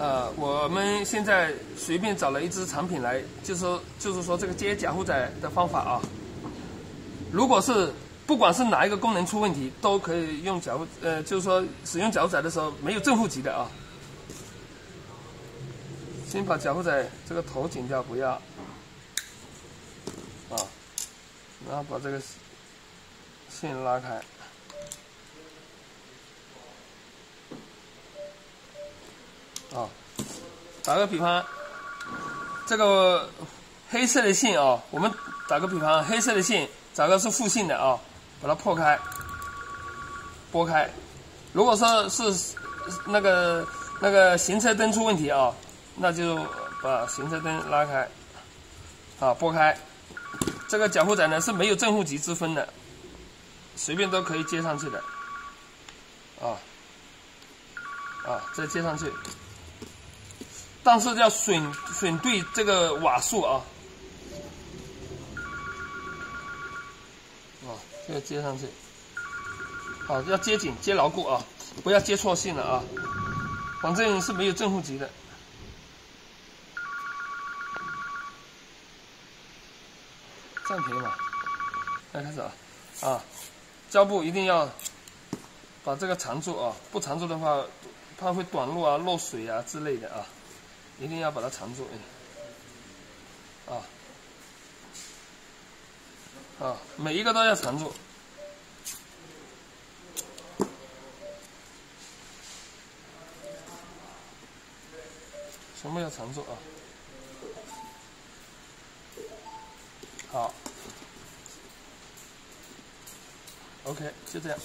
呃，我们现在随便找了一只产品来，就是说，就是说这个接假护仔的方法啊。如果是不管是哪一个功能出问题，都可以用假虎，呃，就是说使用假虎仔的时候没有正负极的啊。先把假护仔这个头剪掉，不要啊，然后把这个线拉开。啊，打个比方，这个黑色的线啊，我们打个比方，黑色的线找个是负性的啊，把它破开，拨开。如果说是那个那个行车灯出问题啊，那就把行车灯拉开，啊，拨开。这个脚后仔呢是没有正负极之分的，随便都可以接上去的，啊，啊，再接上去。但是要选选对这个瓦数啊，啊，这个接上去，好，要接紧，接牢固啊，不要接错线了啊，反正是没有正负极的。这样可以吗？来开始啊，啊，胶布一定要把这个缠住啊，不缠住的话，怕会短路啊、漏水啊之类的啊。一定要把它缠住，啊，啊，每一个都要缠住，全部要缠住啊，好，OK，就这样。